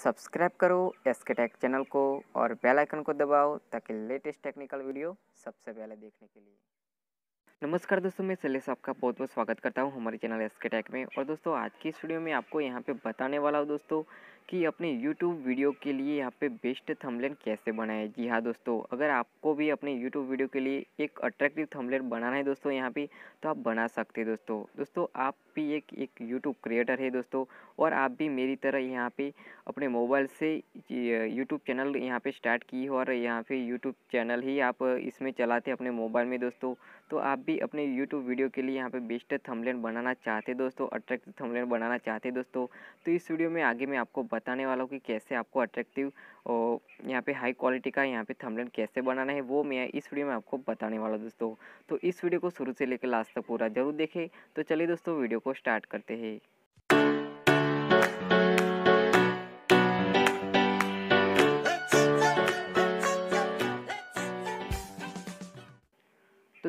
Subscribe करो S के take channel को और बेल आइकन को दबाओ ताकि लेटेस्ट टेक्निकल वीडियो सबसे पहले देखने के लिए। नमस्कार दोस्तों, मैं सलेस आपका बहुत बहुत स्वागत करता हूँ हमारे चैनल एस के टेक में। और दोस्तों, आज की इस वीडियो में आपको यहाँ पे बताने वाला हूँ दोस्तों कि अपने YouTube वीडियो के लिए यहाँ पे बेस्ट थंबनेल कैसे बनाए? जी हाँ दोस्तों, अगर आपको भी अपने YouTube वीडियो के लिए एक अट्रैक्टिव थंबनेल बनाना है दोस्तों यहाँ पे तो आप बना सकते हैं दोस्तों। दोस्तों, आप भी एक एक YouTube क्रिएटर है दोस्तों, और आप भी मेरी तरह यहाँ पे अपने मोबाइल से यूट्यूब चैनल यहाँ पे स्टार्ट की और यहाँ पे यूट्यूब चैनल ही आप इसमें चलाते अपने मोबाइल में दोस्तों तो आप भी अपने यूट्यूब वीडियो के लिए यहाँ पे बेस्ट थंबनेल बनाना चाहते दोस्तों अट्रैक्टिव थंबनेल बनाना चाहते दोस्तों। तो इस वीडियो में आगे मैं आपको बताने वाला हूँ कि कैसे आपको अट्रैक्टिव और यहाँ पे हाई क्वालिटी का यहाँ पे थंबनेल कैसे बनाना है, वो मैं इस वीडियो में आपको बताने वाला दोस्तों। तो इस वीडियो को शुरू से लेकर लास्ट तक पूरा ज़रूर देखें। तो चलिए दोस्तों वीडियो को स्टार्ट करते हैं।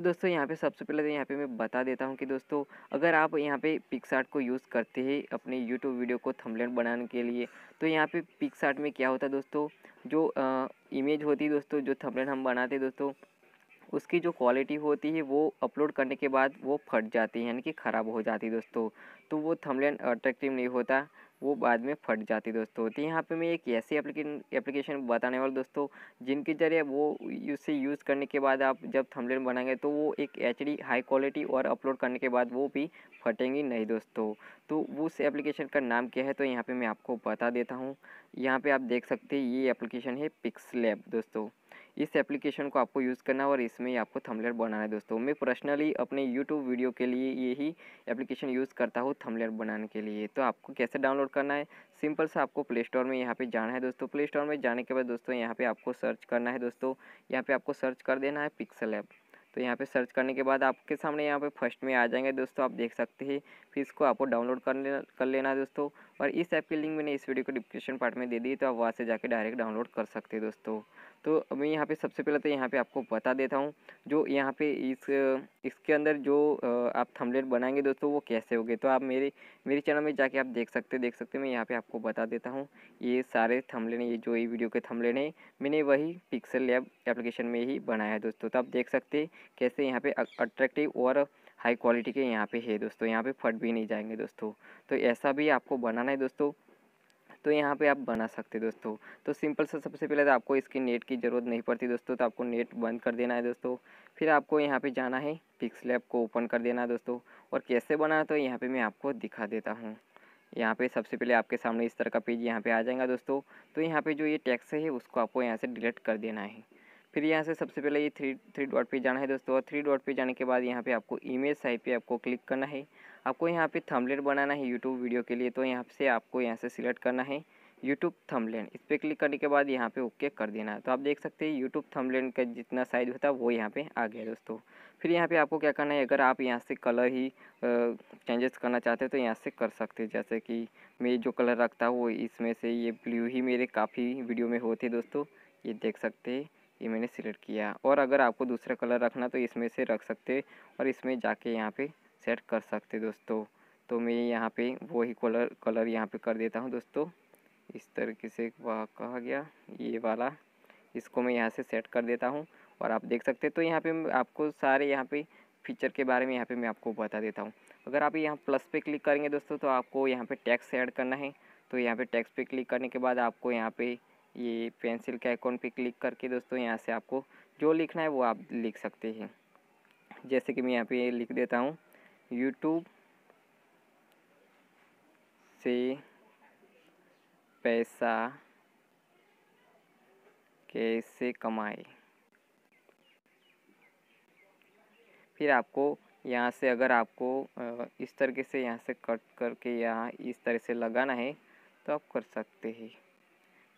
तो दोस्तों यहाँ पे सबसे पहले तो यहाँ पे मैं बता देता हूँ कि दोस्तों अगर आप यहाँ पे पिक्सार्ट को यूज़ करते हैं अपने यूट्यूब वीडियो को थंबनेल बनाने के लिए तो यहाँ पे पिक्सार्ट में क्या होता है दोस्तों जो आ, इमेज होती है दोस्तों जो थंबनेल हम बनाते हैं दोस्तों उसकी जो क्वालिटी होती है वो अपलोड करने के बाद वो फट जाती है यानी कि ख़राब हो जाती है दोस्तों। तो वो थंबनेल अट्रैक्टिव नहीं होता। वो बाद में फट जाती दोस्तों। तो यहाँ पे मैं एक ऐसी एप्लीकेशन बताने वाला दोस्तों, जिनके ज़रिए वो उसे यूज़ करने के बाद आप जब थंबनेल बनाएँगे तो वो एक एचडी हाई क्वालिटी और अपलोड करने के बाद वो भी फटेंगी नहीं दोस्तों। तो उस एप्लीकेशन का नाम क्या है तो यहाँ पे मैं आपको बता देता हूँ। यहाँ पर आप देख सकते हैं ये एप्लीकेशन है पिक्स दोस्तों। इस एप्लीकेशन को आपको यूज़ करना है और इसमें आपको थंबनेल बनाना है दोस्तों। मैं पर्सनली अपने यूट्यूब वीडियो के लिए यही एप्लीकेशन यूज़ करता हूँ थंबनेल बनाने के लिए। तो आपको कैसे डाउनलोड करना है? सिंपल सा आपको प्ले स्टोर में यहाँ पे जाना है दोस्तों। प्ले स्टोर में जाने के बाद दोस्तों यहाँ पे आपको सर्च करना है दोस्तों। यहाँ पे आपको सर्च कर देना है पिक्सल ऐप तो यहाँ पे सर्च करने के बाद आपके सामने यहाँ पे फ़र्स्ट में आ जाएँगे दोस्तों, आप देख सकते हैं। फिर इसको आपको डाउनलोड कर लेना कर लेना दोस्तों। और इस ऐप की लिंक मैंने इस वीडियो को डिस्क्रिप्शन पार्ट में दे दी तो आप वहाँ से जाके डायरेक्ट डाउनलोड कर सकते हैं दोस्तों। तो मैं यहाँ पे सबसे पहले तो यहाँ पे आपको बता देता हूँ, जो यहाँ पे इस, इसके अंदर जो आप थंबनेल बनाएँगे दोस्तों, वो कैसे होगे? तो आप मेरे मेरे चैनल में जाके आप देख सकते देख सकते मैं यहाँ पे आपको बता देता हूँ। ये सारे थंबनेल ये जो ये वीडियो के थंबनेल हैं, मैंने वही पिक्सल लैब एप्लीकेशन में ही बनाया है दोस्तों। तो आप देख सकते कैसे यहाँ पे अट्रैक्टिव और हाई क्वालिटी के यहाँ पे है दोस्तों। यहाँ पे फट भी नहीं जाएँगे दोस्तों। तो ऐसा भी आपको बनाना है दोस्तों। तो यहाँ पे आप बना सकते हैं दोस्तों। तो सिंपल से सबसे पहले तो आपको इसकी नेट की ज़रूरत नहीं पड़ती दोस्तों। तो आपको नेट बंद कर देना है दोस्तों। फिर आपको यहाँ पे जाना है पिक्स लैब को ओपन कर देना है दोस्तों। और कैसे बनाना तो यहाँ पे मैं आपको दिखा देता हूँ। यहाँ पे सबसे पहले आपके सामने इस तरह का पेज यहाँ पे आ जाएगा दोस्तों। तो यहाँ पे जो ये टैक्स है उसको आपको यहाँ से डिलीट कर देना है। फिर यहाँ से सबसे पहले ये थ्री थ्री डॉट पे जाना है दोस्तों और थ्री डॉट पे जाने के बाद यहाँ पे आपको इमेज साइड पे आपको क्लिक करना है। आपको यहाँ पे थंबनेल बनाना है यूट्यूब वीडियो के लिए तो यहाँ से आपको यहाँ से सिलेक्ट करना है यूट्यूब थंबनेल इस पर क्लिक करने के बाद यहाँ पे ओके कर देना है। तो आप देख सकते हैं यूट्यूब थंबनेल का जितना साइज़ होता है वो यहाँ पे आ गया दोस्तों। फिर यहाँ पे आपको क्या करना है, अगर आप यहाँ से कलर ही चेंजेस करना चाहते हैं तो यहाँ से कर सकते हैं। जैसे कि मैं जो कलर रखता हूँ वो इसमें से ये ब्लू ही मेरे काफ़ी वीडियो में होते दोस्तों, ये देख सकते हैं। ये मैंने सिलेक्ट किया। और अगर आपको दूसरा कलर रखना तो इसमें से रख सकते और इसमें जाके यहाँ पे सेट कर सकते दोस्तों। तो मैं यहाँ पे वही कलर कलर यहाँ पे कर देता हूँ दोस्तों। इस तरीके से वह कहा गया, ये वाला। इसको मैं यहाँ से सेट कर देता हूँ। और आप देख सकते तो यहाँ पे आपको सारे यहाँ पे फीचर के बारे में यहाँ पे मैं आपको बता देता हूँ। अगर आप यहाँ प्लस पे क्लिक करेंगे दोस्तों तो आपको यहाँ पे टैक्स ऐड करना है। तो यहाँ पे टैक्स पे क्लिक करने के बाद आपको यहाँ पे ये पेंसिल के आइकॉन पे क्लिक करके दोस्तों यहाँ से आपको जो लिखना है वो आप लिख सकते हैं। जैसे कि मैं यहाँ पे लिख देता हूँ यूट्यूब से पैसा कैसे कमाए? फिर आपको यहाँ से अगर आपको इस तरीके से यहाँ से कट करके यहाँ इस तरह से लगाना है तो आप कर सकते हैं।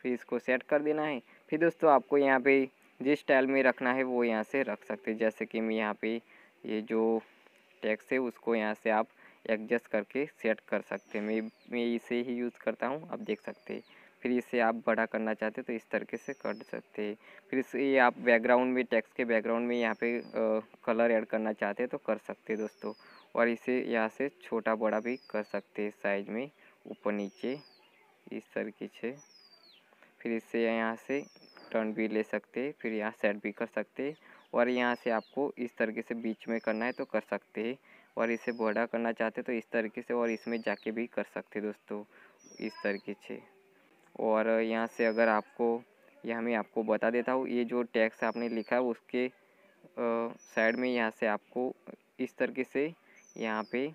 फिर इसको सेट कर देना है। फिर दोस्तों, आपको यहाँ पे जिस स्टाइल में रखना है, वो यहाँ से रख सकते हैं। जैसे कि मैं यहाँ पे ये जो टैक्स है, उसको यहाँ से आप एडजस्ट करके सेट कर सकते हैं। मैं मैं इसे ही यूज़ करता हूँ, आप देख सकते हैं। फिर इसे आप बड़ा करना चाहते हैं तो इस तरीके से कर सकते हैं। फिर इसे आप बैकग्राउंड में टैक्स के बैकग्राउंड में यहाँ पे कलर ऐड करना चाहते हैं तो कर सकते दोस्तों। और इसे यहाँ से छोटा बड़ा भी कर सकते हैं साइज़ में ऊपर नीचे इस तरीके से। फिर इससे यहाँ से टर्न भी ले सकते, फिर यहाँ सेट भी कर सकते और यहाँ से आपको इस तरीके से बीच में करना है तो कर सकते हैं। और इसे बड़ा करना चाहते तो इस तरीके से और इसमें जाके भी कर सकते दोस्तों, इस तरीके से। और यहाँ से अगर आपको, यह मैं आपको बता देता हूँ, ये जो टैक्स आपने लिखा है उसके साइड में यहाँ से आपको इस तरीके से यहाँ पे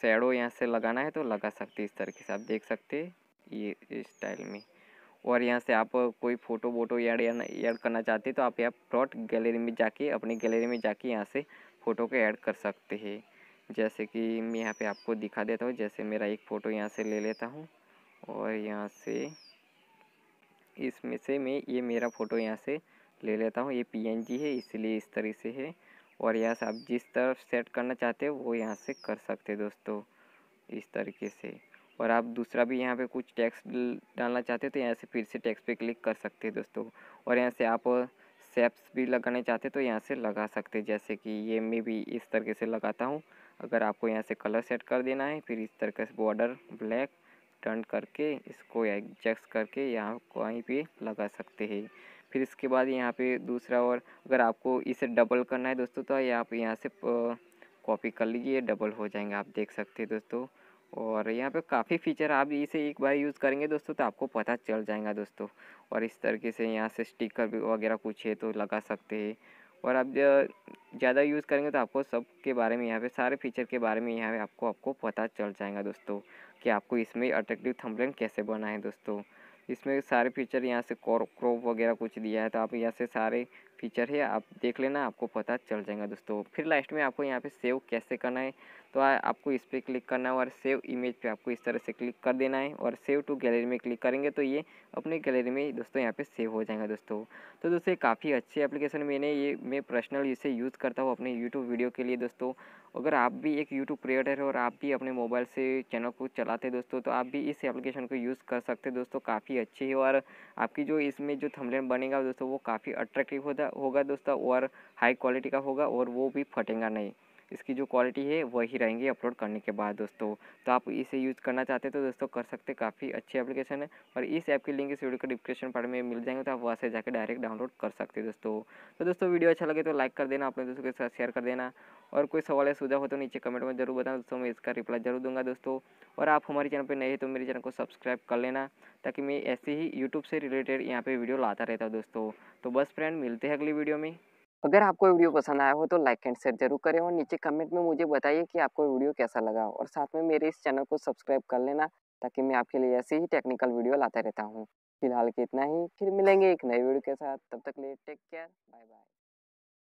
शेडो यहाँ से लगाना है तो लगा सकते इस तरीके से। आप देख सकते ये, इस स्टाइल में। और यहाँ से आप कोई फ़ोटो वोटो ऐड ऐड करना चाहते हैं तो आप यहाँ प्लॉट गैलरी में जाके, अपनी गैलरी में जाके यहाँ से फ़ोटो को ऐड कर सकते हैं। जैसे कि मैं यहाँ पे आपको दिखा देता हूँ, जैसे मेरा एक फ़ोटो यहाँ से ले लेता हूँ। और यहाँ से इसमें से मैं ये मेरा फ़ोटो यहाँ से ले लेता हूँ। ये पीएनजी है, इसलिए इस तरह से है। और यहाँ से आप जिस तरफ़ सेट करना चाहते हो, वो यहाँ से कर सकते दोस्तों, इस तरीके से। और आप दूसरा भी यहाँ पे कुछ टैक्स डालना चाहते हो तो यहाँ से फिर से टैक्स पे क्लिक कर सकते हैं दोस्तों। और यहाँ से आप सेप्स भी लगाने चाहते तो यहाँ से लगा सकते जैसे कि ये मैं भी इस तरीके से लगाता हूँ। अगर आपको यहाँ से कलर सेट कर देना है, फिर इस तरीके से बॉर्डर ब्लैक टर्न करके इसको एडजस्ट करके यहाँ कहीं पे लगा सकते हैं। फिर इसके बाद यहाँ पे दूसरा और अगर आपको इसे डबल करना है दोस्तों तो आप यहाँ से कॉपी कर लीजिए, डबल हो जाएँगे, आप देख सकते हैं दोस्तों। और यहाँ पे काफ़ी फीचर आप इसे एक बार यूज़ करेंगे दोस्तों तो आपको पता चल जाएगा दोस्तों। और इस तरीके से यहाँ से स्टिकर वगैरह कुछ है तो लगा सकते हैं। और आप ज़्यादा यूज़ करेंगे तो आपको सब के बारे में यहाँ पे, सारे फीचर के बारे में यहाँ पे आपको आपको पता चल जाएगा दोस्तों कि आपको इसमें अट्रैक्टिव थंबनेल कैसे बनाए दोस्तों। इसमें सारे फीचर यहाँ से क्रॉप वगैरह कुछ दिया है तो आप यहाँ से सारे फीचर है आप देख लेना आपको पता चल जाएगा दोस्तों। फिर लास्ट में आपको यहाँ पे सेव कैसे करना है तो आ, आपको इस पर क्लिक करना है और सेव इमेज पे आपको इस तरह से क्लिक कर देना है और सेव टू गैलरी में क्लिक करेंगे तो ये अपने गैलरी में दोस्तों यहाँ पे सेव हो जाएगा दोस्तों। तो दोस्तों काफ़ी अच्छी एप्लीकेशन मैंने ये मैं पर्सनल इसे यूज़ करता हूँ अपने यूट्यूब वीडियो के लिए दोस्तों। अगर आप भी एक यूट्यूब क्रिएटर है और आप भी अपने मोबाइल से चैनल को चलाते दोस्तों तो आप भी इस एप्लीकेशन को यूज़ कर सकते दोस्तों काफ़ी अच्छी है और आपकी जो इसमें जो थंबनेल बनेगा दोस्तों वो काफ़ी अट्रैक्टिव होता होगा दोस्तों और हाई क्वालिटी का होगा और वो भी फटेगा नहीं। इसकी जो क्वालिटी है, वही रहेंगी अपलोड करने के बाद दोस्तों। तो आप इसे यूज़ करना चाहते हैं तो दोस्तों कर सकते काफ़ी अच्छी एप्लीकेशन है और इस ऐप की लिंक इस वीडियो के डिस्क्रिप्शन पार्ट में मिल जाएँगे तो आप वहाँ से जाकर डायरेक्ट डाउनलोड कर सकते हैं दोस्तों। तो दोस्तों वीडियो अच्छा लगे तो लाइक कर देना, अपने दोस्तों के साथ शेयर कर देना और कोई सवाल या सुझाव हो तो नीचे कमेंट में ज़रूर बताना दोस्तों, मैं इसका रिप्लाई ज़रूर दूँगा दोस्तों। और आप हमारे चैनल पर नए हैं तो मेरे चैनल को सब्सक्राइब कर लेना ताकि मैं ऐसे ही यूट्यूब से रिलेटेड यहाँ पे वीडियो लाता रहता हूँ दोस्तों। तो बस फ्रेंड मिलते हैं अगली वीडियो में। अगर आपको वीडियो पसंद आया हो तो लाइक एंड शेयर ज़रूर करें और नीचे कमेंट में मुझे बताइए कि आपको वीडियो कैसा लगा और साथ में मेरे इस चैनल को सब्सक्राइब कर लेना ताकि मैं आपके लिए ऐसे ही टेक्निकल वीडियो लाता रहता हूँ। फ़िलहाल के इतना ही, फिर मिलेंगे एक नए वीडियो के साथ, तब तक लिए टेक केयर बाय बाय